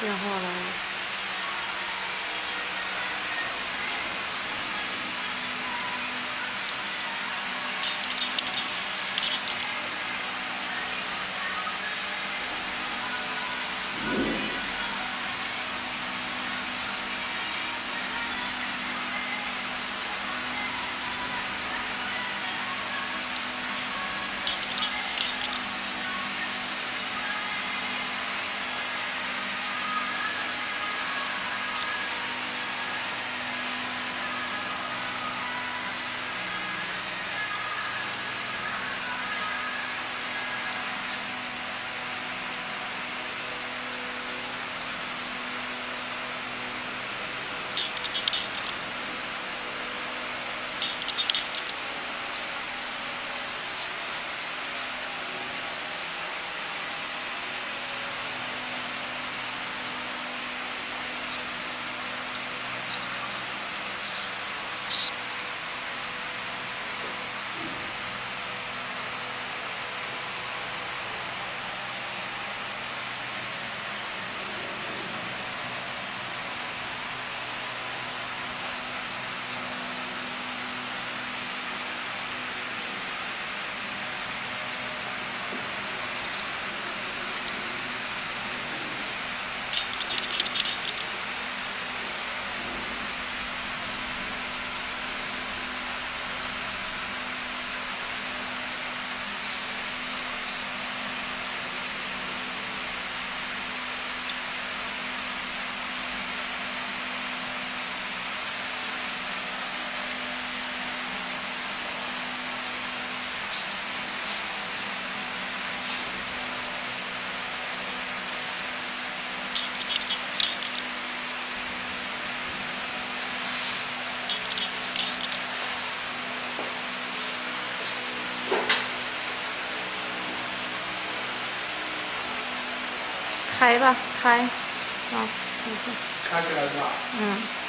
电话了开吧，开，啊，开起来是吧？嗯。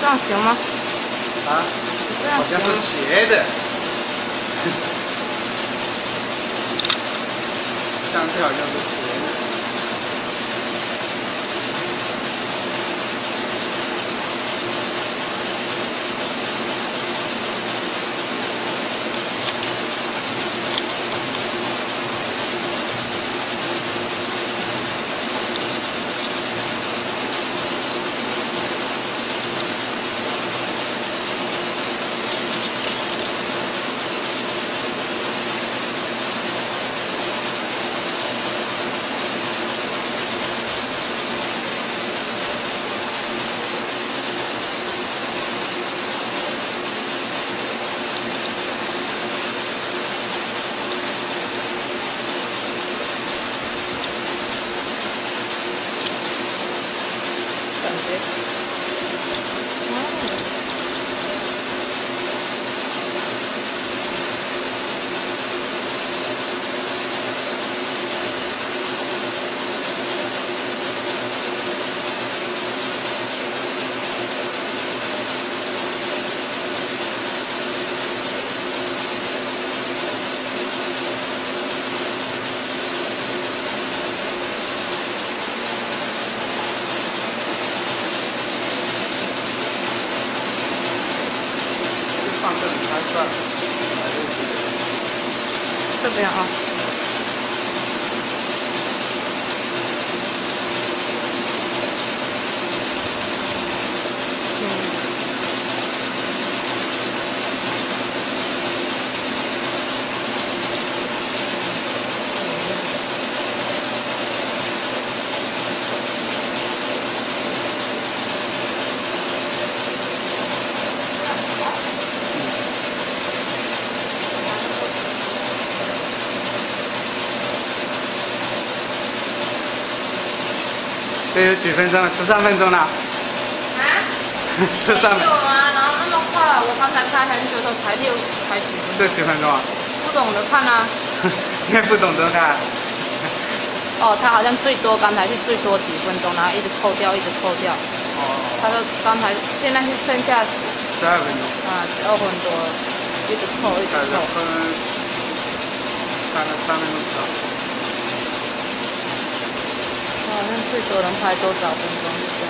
这样行吗？啊，好像是？斜的，这样最好像是这里翻转这边啊。有几分钟了？十三分钟了。啊？十三。有啊？然后那么快？我刚才开很久的才六才几分钟。这几分钟啊？不懂得看啊。你也不懂得看。哦，他好像最多刚才是最多几分钟，然后一直扣掉，一直扣掉。哦。他说刚才现在是剩下十二分钟。啊，十二分多，一直扣，一直扣。三三分钟少。好像最多能拍多少分钟？